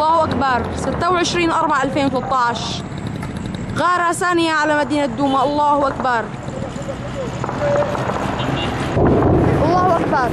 الله أكبر. 26 4 2013 غارة ثانية على مدينة دوما. الله أكبر. الله أكبر.